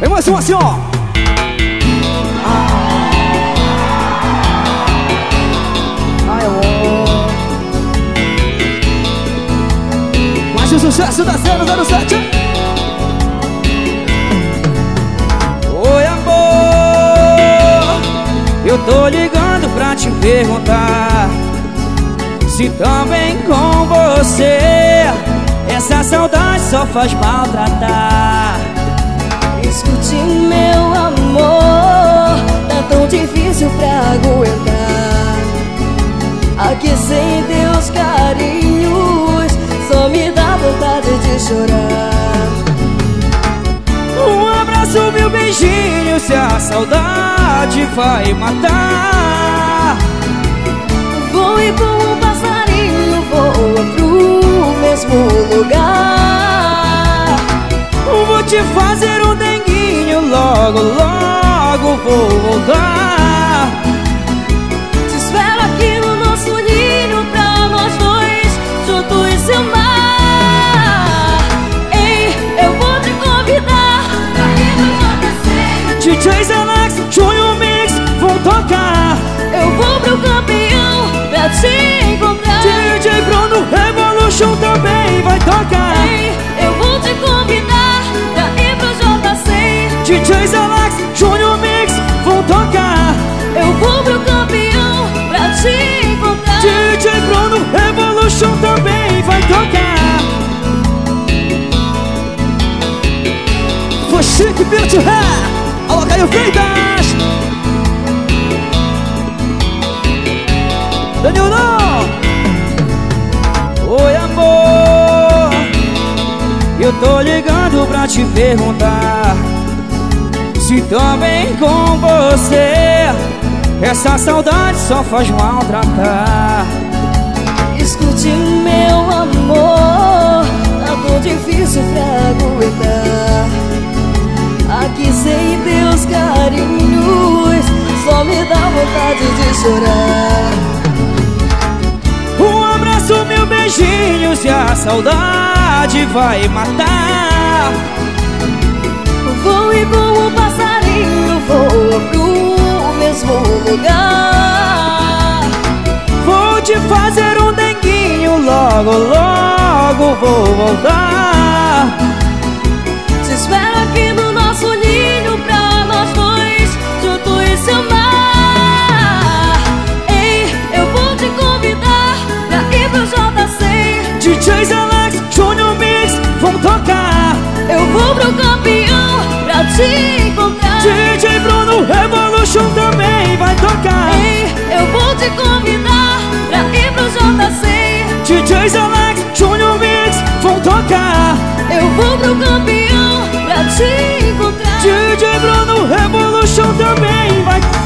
Vem mais um assim, ó. Ai, amor. Mais um sucesso da 007. Oi, amor. Eu tô ligando pra te perguntar se também com você essa saudade só faz maltratar. Escute meu amor Tá tão difícil pra aguentar. Aqui sem teus carinhos Só me dá vontade de chorar. Um abraço, meu beijinho Se a saudade vai matar. Voe como um passarinho Voa pro mesmo lugar. Vou te fazer um denguinho Logo, logo vou voltar. Te espero aqui no nosso ninho Pra nós dois juntos se amar Ei, eu vou te convidar Pra ir no JC DJs Chique, Beat Ré Alô, Caio Freitas. Daniel não Oi, amor. Eu tô ligando pra te perguntar Se também com você. Essa saudade só faz maltratar. Escute meu amor chorar Um abraço, meu beijinho, se a saudade vai matar. Voe como um passarinho Voa pro mesmo lugar Vou te fazer um denguinho, logo, logo vou voltar. DJs Alex, Junior Mix vão tocar. Eu vou pro campeão Pra te encontrar DJ Bruno Revolution também vai tocar. Ei, eu vou te convidar Pra ir pro JC DJs Alex, Junior Mix vão tocar. Eu vou pro campeão Pra te encontrar DJ Bruno Revolution também